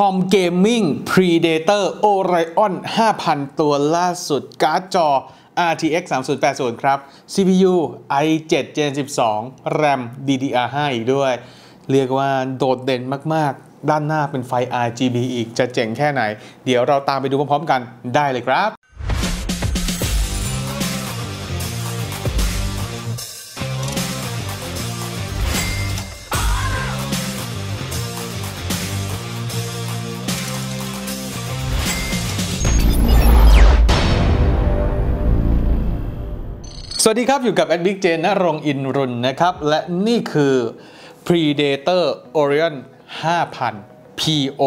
คอมเกมมิ่ง Predator Orion 5,000 ตัวล่าสุด การ์ดจอ RTX 3080 ครับ CPU i7 Gen 12 RAM DDR5 อีกด้วย เรียกว่าโดดเด่นมาก ๆ ด้านหน้าเป็นไฟ RGB อีกจะเจ๋งแค่ไหน เดี๋ยวเราตามไปดูพร้อม ๆ กันได้เลยครับ สวัสดีครับ อยู่กับแอดบิกเจนนรงอินรุนนะครับ และนี่คือ Predator Orion 5000 PO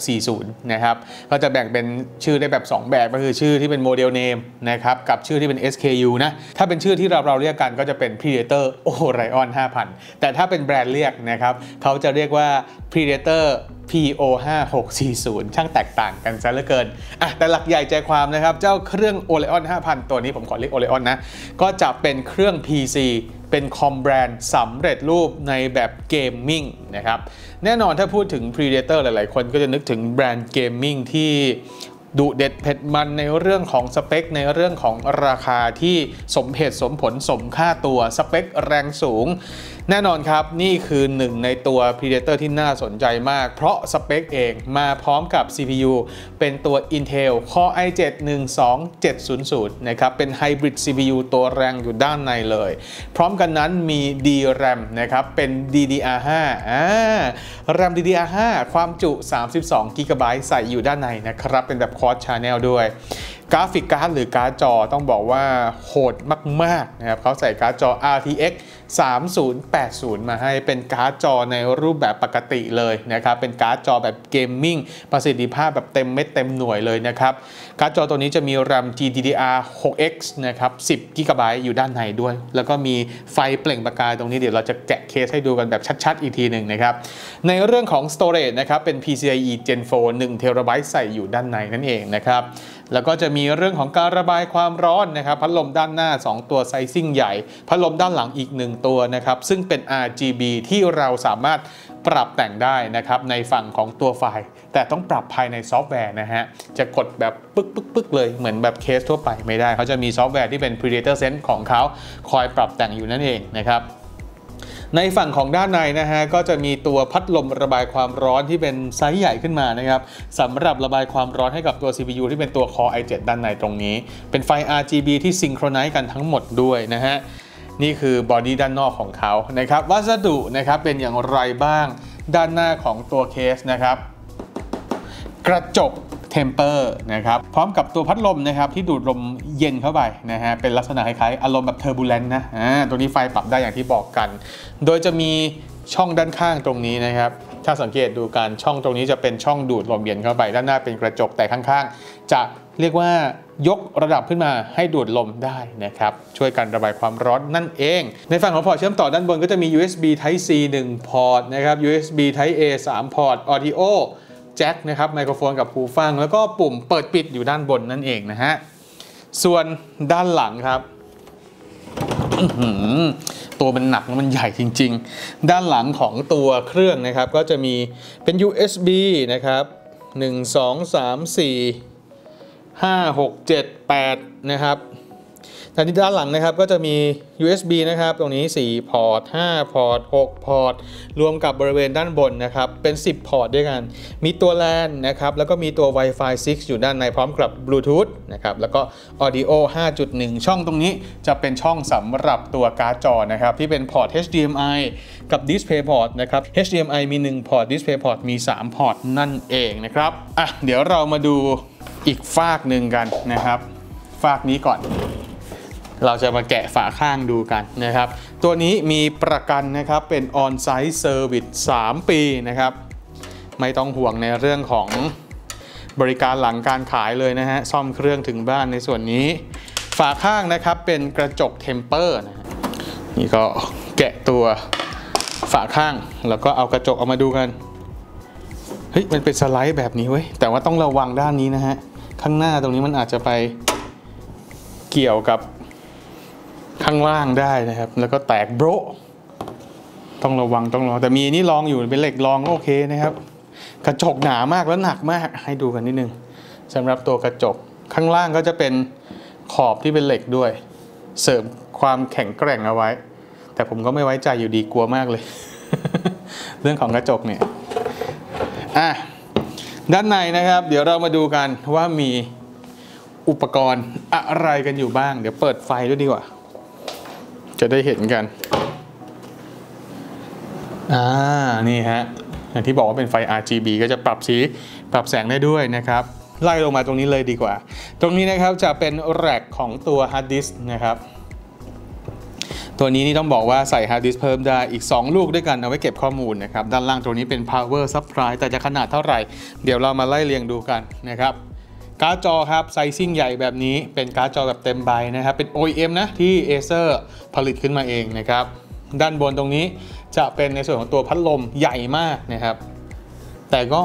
5640 นะครับ ก็จะแบ่งเป็นชื่อได้แบบ 2 แบบก็คือชื่อที่เป็น model name นะครับ กับชื่อที่เป็น SKU นะ ถ้าเป็นชื่อที่เราเราเรียกกันก็จะเป็น Predator Orion 5000 แต่ถ้าเป็นแบรนด์เรียกนะครับ เขาจะเรียกว่า Predator PO 5640 ช่างแตกต่างกันซะเหลือเกินอะแต่หลักใหญ่ใจความนะครับ เจ้าเครื่อง Orion 5000 ตัวนี้ผมขอเรียก Orion นะ ก็จะเป็นเครื่อง PC เป็นคอมแบรนด์สำเร็จรูปในแบบเกมมิ่งนะครับแน่นอนถ้าพูดถึง Predator หลาย ๆ คนก็จะนึกถึงแบรนด์เกมมิ่งที่ดุเด็ดเผ็ดมันในเรื่องของสเปค ในเรื่องของราคาที่สมเหตุสมผลสมค่าตัวสเปคแรงสูง แน่นอนครับ นี่คือหนึ่งในตัว Predator ที่น่าสนใจมาก เพราะสเปคเองมาพร้อมกับ CPU เป็นตัว Intel Core i7 12700 นะครับ เป็น Hybrid CPU ตัวแรงอยู่ด้านในเลย พร้อมกันนั้นมี DRAM นะครับ เป็น DDR5 อ่า RAM DDR5 ความจุ 32 GB ใส่อยู่ด้านในนะครับ เป็นแบบ Quad Channel ด้วยกราฟิกการ์ดหรือการ์ดจอต้องบอกว่าโหดมากๆนะครับเขาใส่การ์ดจอ RTX 3080 มาให้เป็นการ์ดจอในรูปแบบปกติเลยนะครับ เป็นการ์ดจอแบบเกมมิ่งประสิทธิภาพแบบเต็มเม็ดเต็มหน่วยเลยนะครับ การ์ดจอตัวนี้จะมี RAM GDDR6X นะครับ 10 GB อยู่ด้านในด้วย แล้วก็มีไฟเปล่งประกายตรงนี้เดี๋ยวเราจะแกะเคสให้ดูกันแบบชัดๆ อีกทีหนึ่งนะครับ ในเรื่องของ storage นะครับเป็น PCIe Gen 4 1 TB ใส่อยู่ด้านในนั่นเองนะครับแล้วก็จะมีเรื่องของการระบายความร้อนนะครับพัดลมด้านหน้า 2 ตัว sizing ใหญ่ พัดลมด้านหลังอีก 1ตัวนะครับซึ่งเป็น RGB ที่เราสามารถปรับแต่งได้นะครับในฝั่งของตัวไฟล์ แต่ต้องปรับภายในซอฟต์แวร์นะฮะจะกดแบบปึ๊กปึ๊กปึ๊กเลยเหมือนแบบเคสทั่วไปไม่ได้ เขาจะมีซอฟต์แวร์ที่เป็น Predator Sense ของเขาคอยปรับแต่งอยู่นั่นเองนะครับในฝั่งของด้านในนะฮะก็จะมีตัวพัดลมระบายความร้อนที่เป็นไซส์ใหญ่ขึ้นมานะครับสำหรับระบายความร้อนให้กับตัว CPU ที่เป็นตัว Core i7 ด้านในตรงนี้ เป็นไฟ RGB ที่ synchronize กันทั้งหมดด้วยนะฮะ นี่คือ body ด้านนอกของเขานะครับวัสดุนะครับเป็นอย่างไรบ้างด้านหน้าของตัวเคสนะครับ กระจก temper นะครับพร้อมกับตัวพัดลมนะครับที่ดูดลมเย็นเข้าไปนะฮะเป็นลักษณะคล้ายๆอารมณ์แบบ turbulent นะอ่าตัวนี้ไฟปรับได้อย่างที่บอกกัน โดยจะมีช่องด้านข้างตรงนี้นะครับถ้าสังเกตดูการช่องตรงนี้จะเป็นช่องดูดลมเย็นเข้าไป ด้านหน้าเป็นกระจกแต่ข้างๆ จะ เรียกว่ายกระดับขึ้นมาให้ดูดลมได้นะครับ ช่วยกันระบายความร้อนนั่นเอง ในฝั่งของพอร์ตเชื่อมต่อด้านบนก็จะมี USB Type C 1 พอร์ตนะครับ USB Type A 3 พอร์ต Audio แจ็คนะครับไมโครโฟนกับหูฟัง แล้วก็ปุ่มเปิดปิดอยู่ด้านบนนั่นเองนะฮะ ส่วนด้านหลังครับตัวมันหนักแล้วมันใหญ่จริง ๆ ด้านหลังของตัวเครื่องนะครับ ก็จะมีเป็น USB นะครับ 1 2 3 4 5 6 7 8 นะครับทางที่ด้านหลังนะครับก็จะมี USB นะครับ ตรงนี้ 4 พอร์ต 5 พอร์ต 6 พอร์ต รวมกับบริเวณด้านบนนะครับ เป็น 10 พอร์ตด้วยกัน มีตัว LAN นะครับ แล้วก็มีตัว Wi-Fi 6 อยู่ด้านในพร้อมกับ Bluetooth นะครับ แล้วก็ Audio 5.1 ช่องตรงนี้จะเป็นช่องสำหรับตัวการ์ดจอนะครับ ที่เป็นพอร์ต HDMI กับ Display Port นะครับ HDMI มี 1 พอร์ต Display Port มี 3 พอร์ตนั่นเองนะครับ อะ เดี๋ยวเรามาดู อีกฟากหนึ่งกันนะครับ ฟากนี้ก่อน เราจะมาแกะฝาข้างดูกันนะครับ ตัวนี้มีประกันนะครับเป็น on-site service 3 ปีนะครับ ไม่ต้องห่วงในเรื่องของบริการหลังการขายเลยนะฮะ ซ่อมเครื่องถึงบ้านในส่วนนี้ ฝาข้างนะครับเป็นกระจก tempered นะฮะนี่ก็แกะตัวฝาข้างแล้วก็เอากระจกออกมาดูกัน ฮ้ยมันเป็นสไลด์แบบนี้เว้ยแต่ว่าต้องระวังด้านนี้นะฮะ ข้างหน้าตรงนี้มันอาจจะไปเกี่ยวกับข้างล่างได้นะครับ แล้วก็แตกโบรต้องระวังต้องระวังแต่มีนี่รองอยู่เป็นเหล็กรองก็โอเคนะครับ กระจกหนามากแล้วหนักมากให้ดูกันนิดนึงสำหรับตัวกระจกข้างล่างก็จะเป็นขอบที่เป็นเหล็กด้วย เสริมความแข็งแกร่งเอาไว้ แต่ผมก็ไม่ไว้ใจอยู่ดีกลัวมากเลย เรื่องของกระจกเนี่ย อะด้านในนะครับ เดี๋ยวเรามาดูกันว่ามีอุปกรณ์อะไรกันอยู่บ้าง เดี๋ยวเปิดไฟด้วยดีกว่า จะได้เห็นกัน อ่า นี่ฮะ อย่างที่บอกว่าเป็นไฟ RGB ก็จะปรับสี ปรับแสงได้ด้วยนะครับ ไล่ลงมาตรงนี้เลยดีกว่า ตรงนี้นะครับจะเป็น rack ของตัวฮาร์ดดิสก์นะครับ ตัวนี้นี่ต้องบอกว่าใส่ฮาร์ดดิสก์เพิ่มได้อีก 2 ลูกด้วยกันเอาไว้เก็บข้อมูลนะครับ ด้านล่างตรงนี้เป็น power supply แต่จะขนาดเท่าไหร่ เดี๋ยวเรามาไล่เรียงดูกันนะครับการ์ดจอครับ sizing ใหญ่แบบนี้เป็นการ์ดจอแบบเต็มใบนะครับ เป็น OEM นะที่ Acer ผลิตขึ้นมาเองนะครับ ด้านบนตรงนี้จะเป็นในส่วนของตัวพัดลมใหญ่มากนะครับ แต่ก็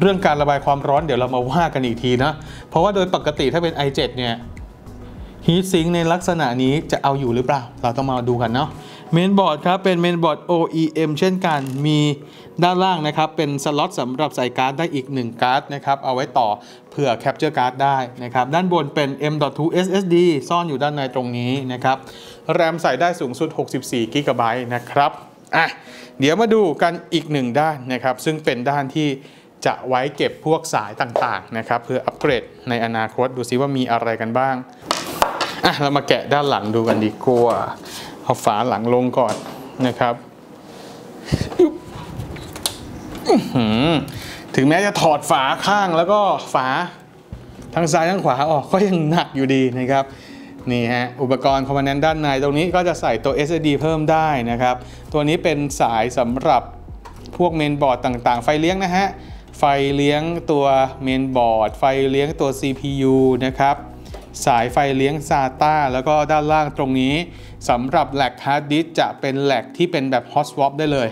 เรื่องการระบายความร้อนเดี๋ยวเรามาว่ากันอีกทีนะ เพราะว่าโดยปกติถ้าเป็น i7 เนี่ย heatsink ในลักษณะนี้จะเอาอยู่หรือเปล่า เราต้องมาดูกันเนาะเมนบอร์ดครับ เป็นเมนบอร์ด OEM เช่นกัน มีด้านล่างนะครับ เป็นสล็อตสำหรับใส่การ์ดได้อีก 1 การ์ดนะครับ เอาไว้ต่อเผื่อ capture card ได้นะครับ ด้านบนเป็น M.2 SSD ซ่อนอยู่ด้านในตรงนี้นะครับ แรมใส่ได้สูงสุด 64 g b นะครับ อะ เดี๋ยวมาดูกันอีกหนึ่งด้านนะครับ ซึ่งเป็นด้านที่จะไว้เก็บพวกสายต่างๆนะครับ เพื่ออัปเกรดในอนาคต ดูซิว่ามีอะไรกันบ้าง อะเรามาแกะด้านหลังดูกันดีกว่าเอาฝาหลังลงก่อนนะครับถึงแม้จะถอดฝาข้างแล้วก็ฝาทั้งซ้ายทั้งขวาออกก็ยังหนักอยู่ดีนะครับนี่ฮะอุปกรณ์ component ด้านในตรงนี้ก็จะใส่ตัว SSD เพิ่มได้นะครับ ตัวนี้เป็นสายสำหรับพวกเมนบอร์ดต่างๆ ไฟเลี้ยงนะฮะ ไฟเลี้ยงตัวเมนบอร์ด ไฟเลี้ยงตัว CPU นะครับ สายไฟเลี้ยง SATA แล้วก็ด้านล่างตรงนี้สำหรับ rack ฮาร์ดดิสก์จะเป็น rack ที่เป็นแบบ hot swap ได้เลย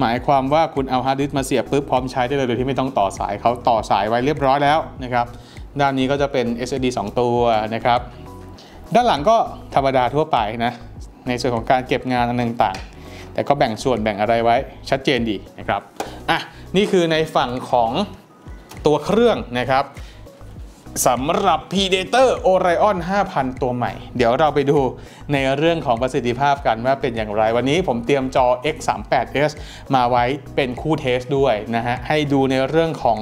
หมายความว่าคุณเอาฮาร์ดดิสก์มาเสียบปุ๊บพร้อมใช้ได้เลยโดยที่ไม่ต้องต่อสายเขาต่อสายไว้เรียบร้อยแล้วนะครับด้านนี้ก็จะเป็น SSD 2 ตัวนะครับ ด้านหลังก็ธรรมดาทั่วไปนะในส่วนของการเก็บงานอันต่างๆ แต่ก็แบ่งส่วนแบ่งอะไรไว้ชัดเจนดีนะครับอะนี่คือในฝั่งของตัวเครื่องนะครับ สำหรับ Predator Orion 5,000 ตัวใหม่ เดี๋ยวเราไปดูในเรื่องของประสิทธิภาพกันว่าเป็นอย่างไร วันนี้ผมเตรียมจอ X38s มาไว้เป็นคู่เทสด้วยนะฮะ ให้ดูในเรื่องของ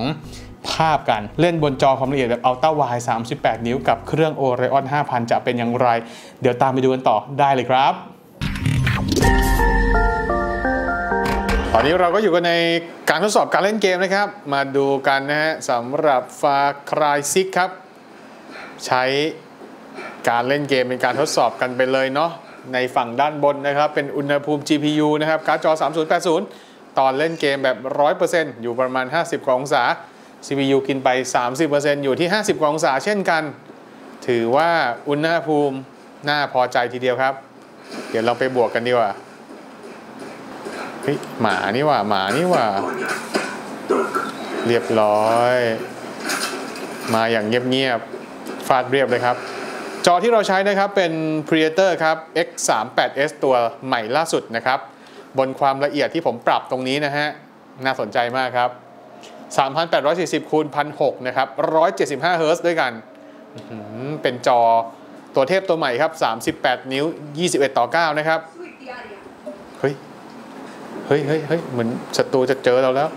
ภาพกันเล่นบนจอความละเอียดแบบ Ultra Wide 38 นิ้วกับเครื่อง Orion 5,000 จะเป็นอย่างไร เดี๋ยวตามไปดูกันต่อได้เลยครับ ตอนนี้เราก็อยู่กันในการทดสอบการเล่นเกมนะครับ มาดูกันนะฮะสำหรับ Far Cry 6ครับ ใช้การเล่นเกมเป็นการทดสอบกันไปเลยเนาะในฝั่งด้านบนนะครับ เป็นอุณหภูมิ GPU นะครับการ์ดจอ 3080 ตอนเล่นเกมแบบ 100%อยู่ประมาณ 50กว่าองศา CPU กินไป 30%อยู่ที่ 50กว่าองศาเช่นกัน ถือว่าอุณหภูมิน่าพอใจทีเดียวครับ เดี๋ยวเราไปบวกกันดีกว่า เฮ้ยหมานี่ว่าหมานี่ว่า เรียบร้อย มาอย่างเงียบๆฟาดเรียบเลยครับ จอที่เราใช้นะครับเป็น Predator ครับ X38s ตัวใหม่ล่าสุดนะครับ บนความละเอียดที่ผมปรับตรงนี้นะฮะ น่าสนใจมากครับ 3840คูณ1,600นะครับ175เฮิร์ตซ์ด้วยกัน เป็นจอตัวเทพตัวใหม่ครับ 38 นิ้ว 21 ต่อ 9 นะครับ ฮ้ยเฮ้ยเฮ้ยเหมือนศัตรูจะเจอเราแล้ว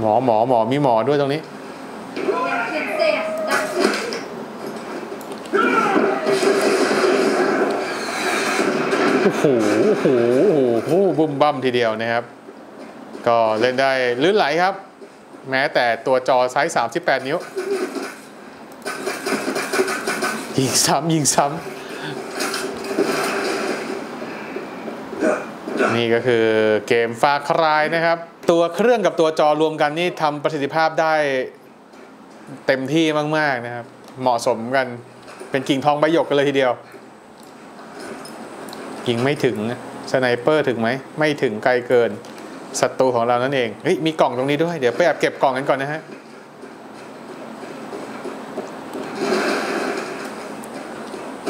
หมอหมอหมอมีหมอด้วยตรงนี้ โอ้โหโอ้โหโอ้โหบุ้มบั้มทีเดียวนะครับ ก็เล่นได้ลื่นไหลครับ แม้แต่ตัวจอไซส์ 38 นิ้ว ยิงซ้ำยิงซ้ำนี่ก็คือเกมฟาครายนะครับ ตัวเครื่องกับตัวจอรวมกันนี่ทำประสิทธิภาพได้เต็มที่มาก ๆ นะครับ เหมาะสมกันเป็นกิ่งทองใบหยกกันเลยทีเดียว ยิงไม่ถึงสไนเปอร์ถึงไหม ไม่ถึงไกลเกินศัตรูของเรานั่นเองเฮ้ยมีกล่องตรงนี้ด้วย เดี๋ยวไปแอบเก็บกล่องกันก่อนนะฮะ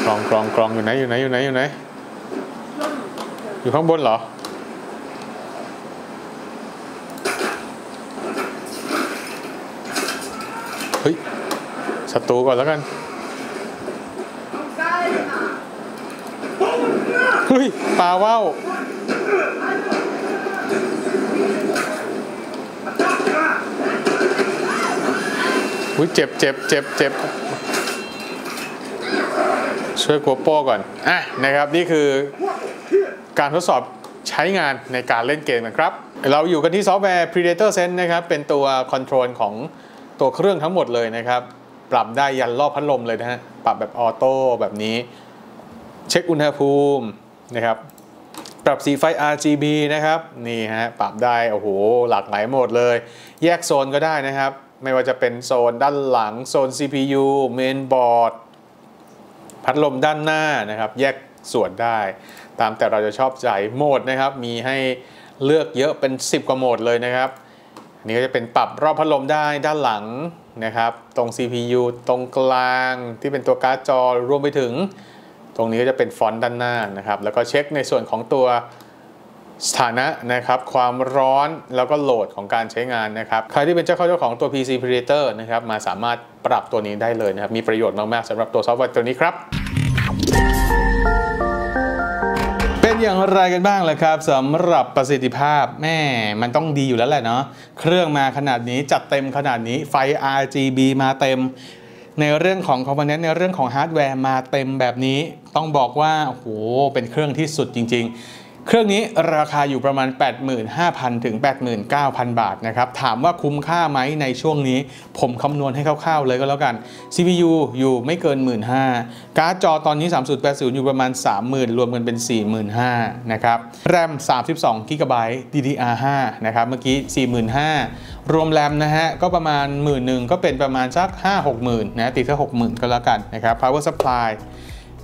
กล่ องกล่องกล่องอยู่ไหนอยู่ไหนอยู่ไหนอยู่ไหนอยู่ข้างบนเหรอเฮ้ยศัตรูก่อนแล้วกันเฮ้ยปลาว่าวอุ้ยเจ็บเจ็บเจ็บเจ็บ ช่วยกัวโป้ก่อนอะนะครับนี่คือการทดสอบใช้งานในการเล่นเกมนะครับ เราอยู่กันที่ซอฟต์แวร์ Predator Sense นะครับเป็นตัวคอนโทรลของตัวเครื่องทั้งหมดเลยนะครับ ปรับได้ยันรอบพัดลมเลยนะฮะปรับแบบ auto แบบนี้ เช็คอุณหภูมินะครับปรับสีไฟ RGB นะครับนี่ฮะปรับได้โอ้โหหลากหลายโหมดเลย แยกโซนก็ได้นะครับ ไม่ว่าจะเป็นโซนด้านหลังโซน CPU เมนบอร์ด พัดลมด้านหน้านะครับ แยกส่วนได้ ตามแต่เราจะชอบใจโหมดนะครับ มีให้เลือกเยอะเป็น 10 กว่าโหมดเลยนะครับน,นี่ก็จะเป็นปรับรอบพัดลมได้ด้านหลังนะครับ ตรง CPU ตรงกลางที่เป็นตัวการ์ดจอรวมไปถึง ตรงนี้ก็จะเป็น front ด้านหน้านะครับ แล้วก็เช็คในส่วนของตัว สถานะนะครับความร้อนแล้วก็โหลดของการใช้งานนะครับใครที่เป็นเจ้าเข้าเจ้าของตัว PC Predator นะครับมาสามารถปรับตัวนี้ได้เลยนะครับมีประโยชน์มากๆสำหรับตัวซอฟต์แวร์ตัวนี้ครับเป็นอย่างไรกันบ้างล่ะครับสำหรับประสิทธิภาพแหมมันต้องดีอยู่แล้วแหละเนาะเครื่องมาขนาดนี้จัดเต็มขนาดนี้ไฟ RGB มาเต็ม ในเรื่องของ component ในเรื่องของฮาร์ดแวร์มาเต็มแบบนี้ ต้องบอกว่าโอ้โหเป็นเครื่องที่สุดจริง ๆ เครื่องนี้ราคาอยู่ประมาณ 85,000 ถึง 89,000 บาทนะครับ ถามว่าคุ้มค่าไหมในช่วงนี้ ผมคำนวณให้คร่าวๆเลยก็แล้วกัน CPU อยู่ไม่เกิน 15,000การ์ดจอตอนนี้ 3080 อยู่ประมาณ 30,000 รวมกันเป็น 45,000นะครับ แรม 32 g b DDR5 นะครับ เมื่อกี้ 45,000 รวมแรมนะฮะ ก็ประมาณ 1 0,000 ก็เป็นประมาณสัก 5-60,000นะตีสัก60,000 ก็แล้วกันนะครับ Power Supply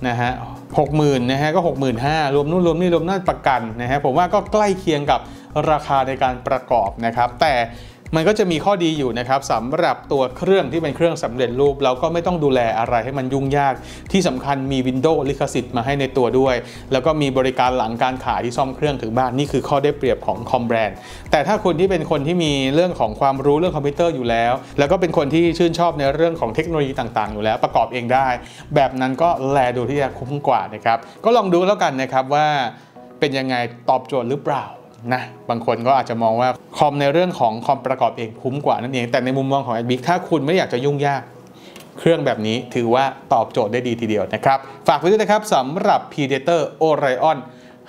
นะฮะหกหมื่นนะฮะก็หกหมื่นห้ารวมนู่นรวมนี่รวมนั่นประกันนะฮะผมว่าก็ใกล้เคียงกับราคาในการประกอบนะครับ แต่ มันก็จะมีข้อดีอยู่นะครับสำหรับตัวเครื่องที่เป็นเครื่องสำเร็จรูป เราก็ไม่ต้องดูแลอะไรให้มันยุ่งยาก ที่สำคัญมี Windows ลิขสิทธิ์มาให้ในตัวด้วย แล้วก็มีบริการหลังการขายที่ซ่อมเครื่องถึงบ้านนี่คือข้อได้เปรียบของคอมแบรนด์แต่ถ้าคุณที่เป็นคนที่มีเรื่องของความรู้เรื่องคอมพิวเตอร์อยู่แล้ว แล้วก็เป็นคนที่ชื่นชอบในเรื่องของเทคโนโลยีต่างๆ อยู่แล้วประกอบเองได้ แบบนั้นก็แลดูที่จะคุ้มกว่านะครับก็ลองดูแล้วกันนะครับว่าเป็นยังไงตอบโจทย์หรือเปล่า นะบางคนก็อาจจะมองว่าคอมในเรื่องของคอมประกอบเองคุ้มกว่านั่นเอง แต่ในมุมมองของ a d b i c ถ้าคุณไม่อยากจะยุ่งยาก เครื่องแบบนี้ถือว่าตอบโจทย์ได้ดีทีเดียวนะครับ ฝากไว้ด้วยนะครับสำหรับ Predator Orion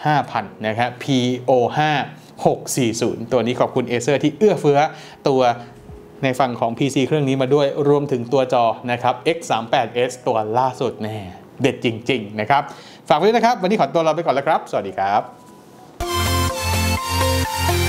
5000 นะครับ PO5 640 ตัวนี้ขอบคุณ Acer ที่เอื้อเฟื้อตัวในฝั่งของ PC เครื่องนี้มาด้วยรวมถึงตัวจอนะครับ X38S ตัวล่าสุดแน่เด็ดจริง ๆ นะครับ ฝากไว้ด้วยนะครับ วันนี้ขอตัวลาไปก่อนแล้วครับ สวัสดีครับ Thank you